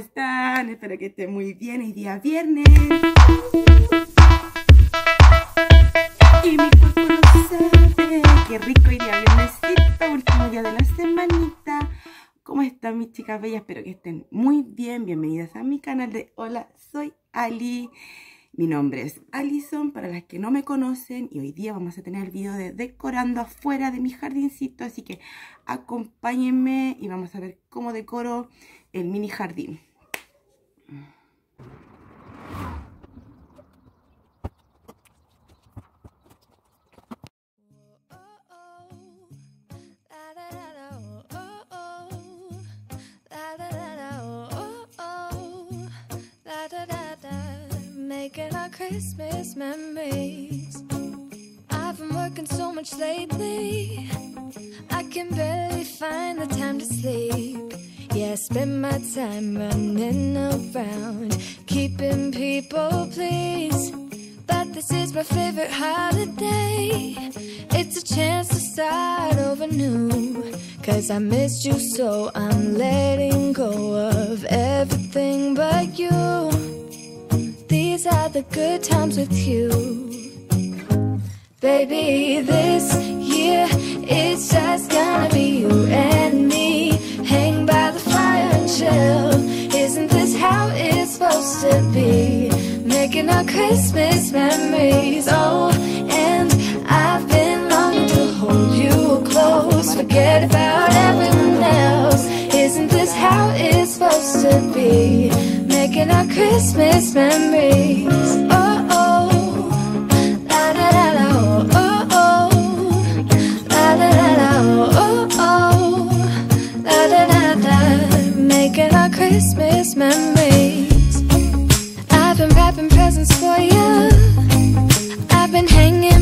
están? Espero que estén muy bien. Hoy día viernes. Y mi cuerpo lo. Qué rico hoy día viernesito, último día de la semanita. ¿Cómo están mis chicas bellas? Espero que estén muy bien. Bienvenidas a mi canal de Hola, soy Ali. Mi nombre es Alison, para las que no me conocen, y hoy día vamos a tener el video de decorando afuera de mi jardincito, así que acompáñenme y vamos a ver cómo decoro el mini jardín. Making our Christmas memories. I've been working so much lately, I can barely find the time to sleep. I spend my time running around, keeping people pleased. But this is my favorite holiday. It's a chance to start over new. Cause I missed you, so I'm letting go of everything but you. These are the good times with you. Baby, this year it's just gonna be you and our Christmas memories. Oh, and I've been longing to hold you close. Forget about everyone else. Isn't this how it's supposed to be? Making our Christmas memories. Oh, oh. La da da da, oh, oh. La da da da, oh, oh. La da da da. Making our Christmas memories.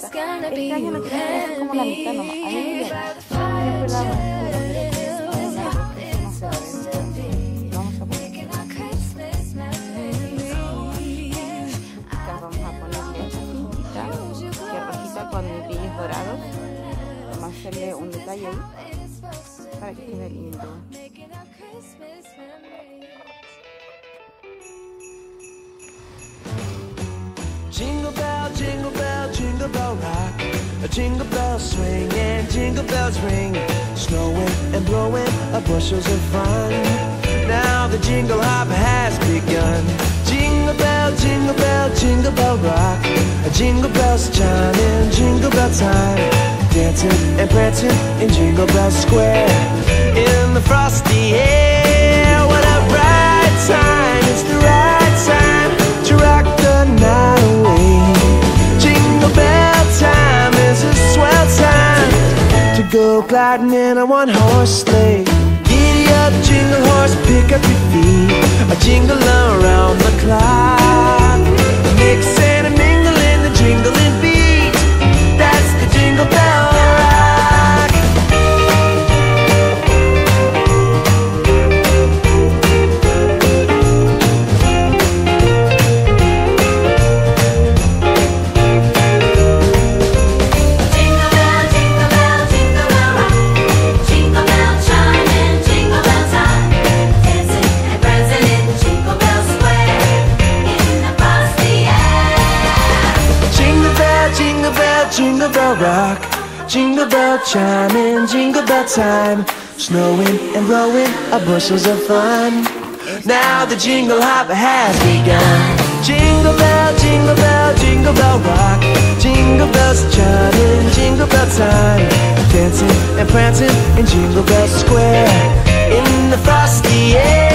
gonna Este año hacer and como la mitad nomás. A mí me me. Vamos a poner, vamos a ponerle esta cintita, que rojita con brillos dorados. Vamos a hacerle un detalle ahí para que quede lindo. Jingle bell, jingle bell, jingle bell rock. A jingle bell swing and jingle bells ring. Snowing and blowing up bushels of fun. Now the jingle hop has begun. Jingle bell, jingle bell, jingle bell rock. A jingle bells chiming, jingle bell time. Dancing and prancing in Jingle Bell Square. In the frosty air, what a bright time! It's the right time time to go gliding in a one horse sleigh. Jingle bell rock, jingle bell chime in, jingle bell time. Snowing and blowing are bushels of fun. Now the jingle hop has begun. Jingle bell, jingle bell, jingle bell rock. Jingle bells chime in, jingle bell time. Dancing and prancing in Jingle Bell Square. In the frosty air.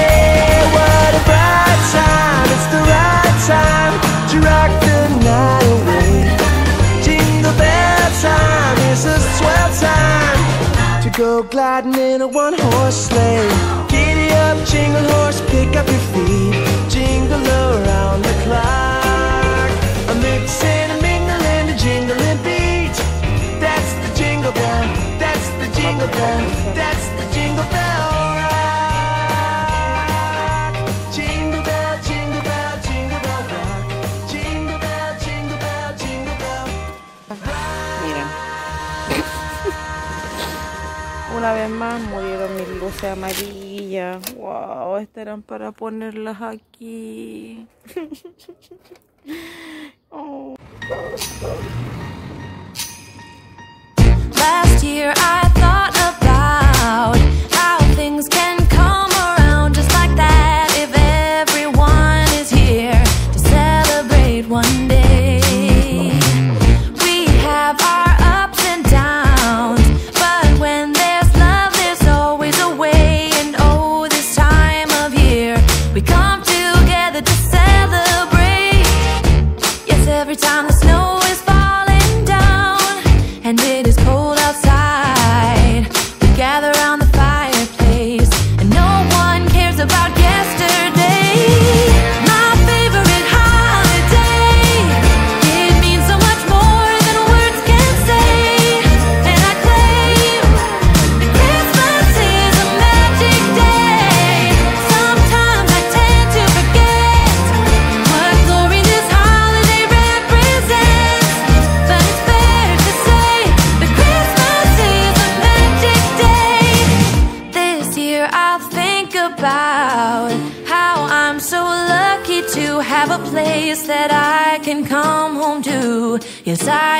gliding in a one horse sleigh. Giddy up, jingle horse, pick up your feet. Jingle around the clock. A mix and a mingle and a jingling beat. That's the jingle bell. That's the jingle bell. That's una vez más murieron mis luces amarillas. Wow, estas eran para ponerlas aquí. Oh. Last year I thought about how things can Yes, I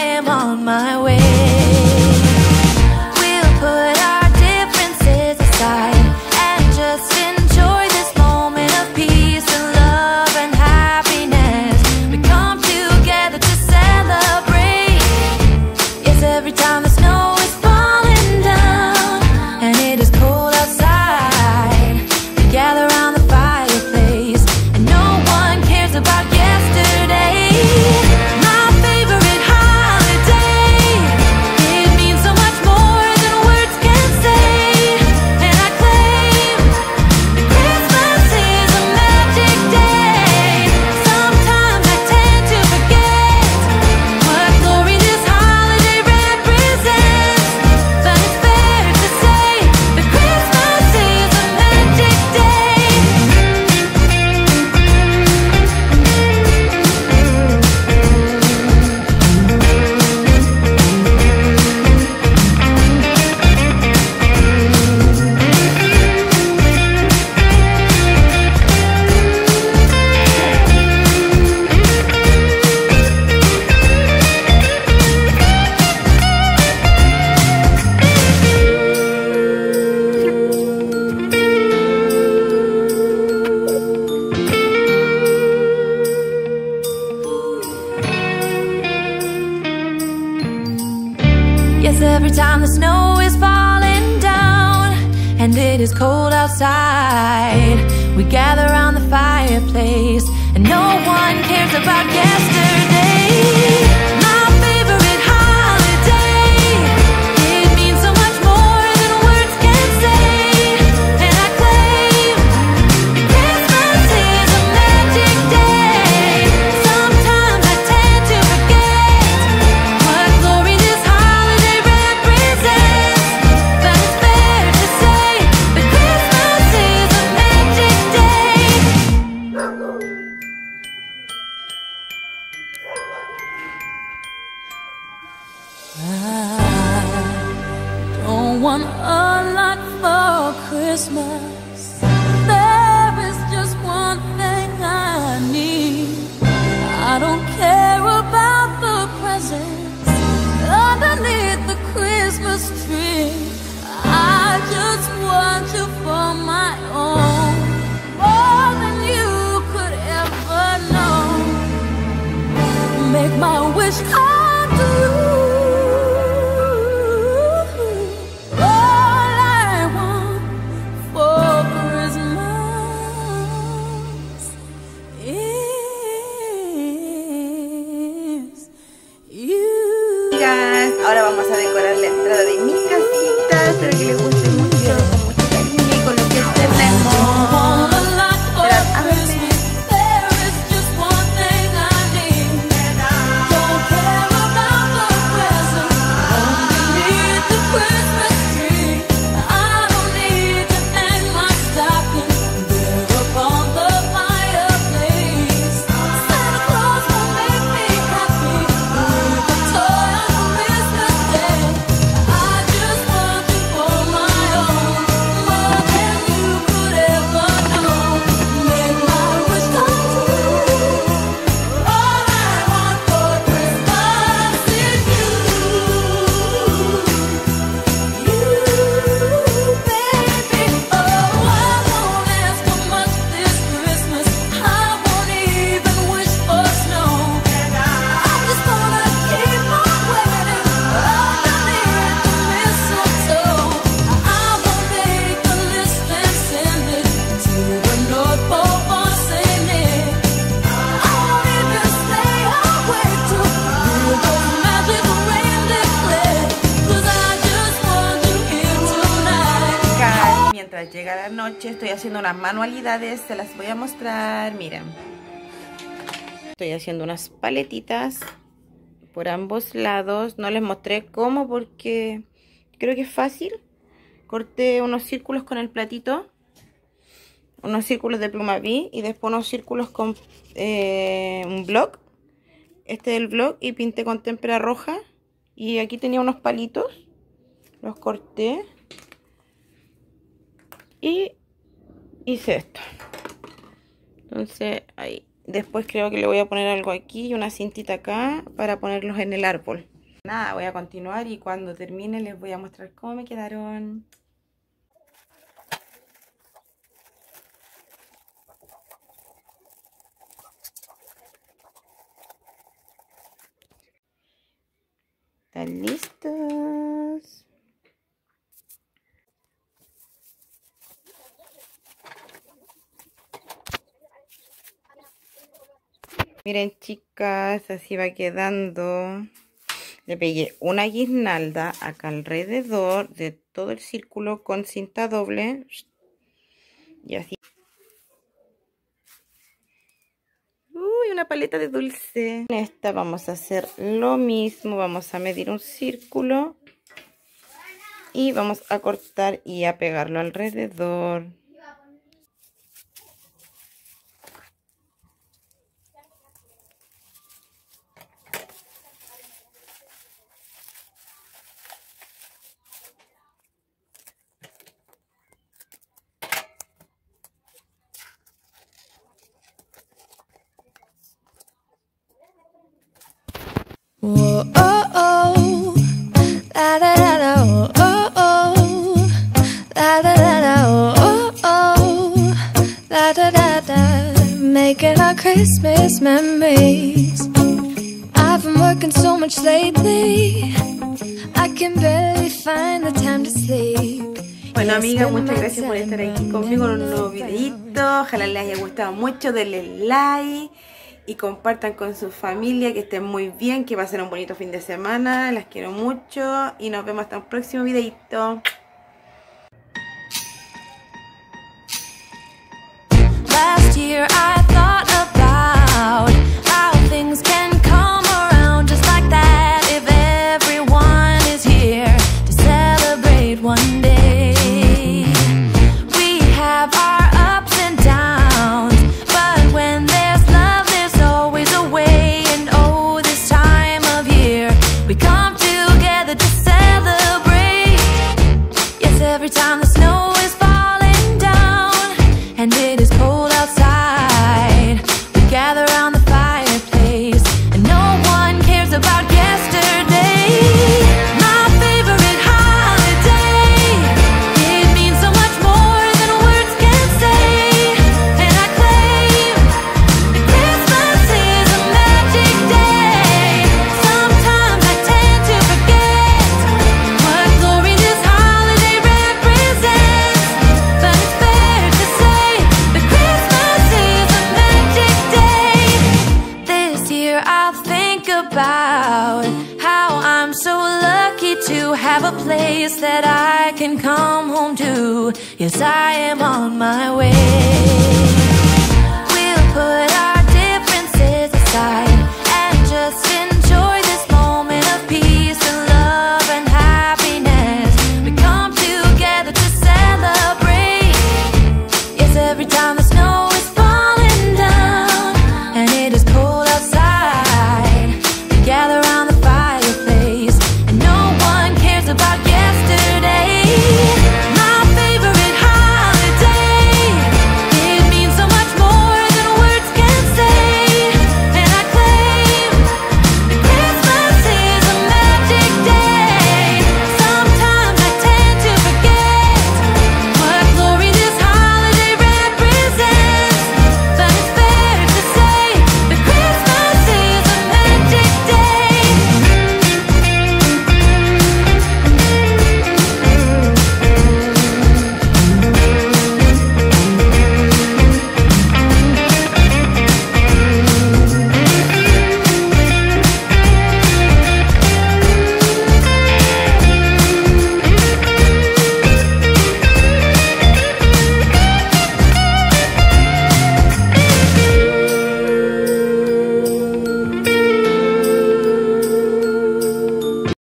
I no ahora vamos a decorar la entrada de mi casita. Espero que les estoy haciendo unas manualidades, se las voy a mostrar, miren. Estoy haciendo unas paletitas por ambos lados, no les mostré cómo porque creo que es fácil. Corté unos círculos con el platito, unos círculos de pluma B y después unos círculos con eh, un block. Este es el block y pinté con témpera roja y aquí tenía unos palitos, los corté y hice esto. Entonces ahí después creo que le voy a poner algo aquí y una cintita acá para ponerlos en el árbol. Nada voy a continuar y cuando termine les voy a mostrar cómo me quedaron. ¿Están listos? Miren chicas, así va quedando. Le pegué una guirnalda acá alrededor de todo el círculo con cinta doble. Y así. Uy, una paleta de dulce. En esta vamos a hacer lo mismo. Vamos a medir un círculo. Y vamos a cortar y a pegarlo alrededor. Whoa, oh, oh. La, da, da, da, oh, oh, oh. La, da, da, da, oh, oh, oh. La, da, da, da. Making our Christmas memories. I've been working so much lately. I can barely find the time to sleep. Bueno Yes, amiga, spend muchas gracias por estar aquí conmigo en un nuevo videito. Ojalá les haya gustado mucho, denle like y compartan con su familia, que estén muy bien, que pasen un bonito fin de semana. Las quiero mucho y nos vemos hasta un próximo videito. every time the snow place that I can come home to. Yes, I am on my way. We'll put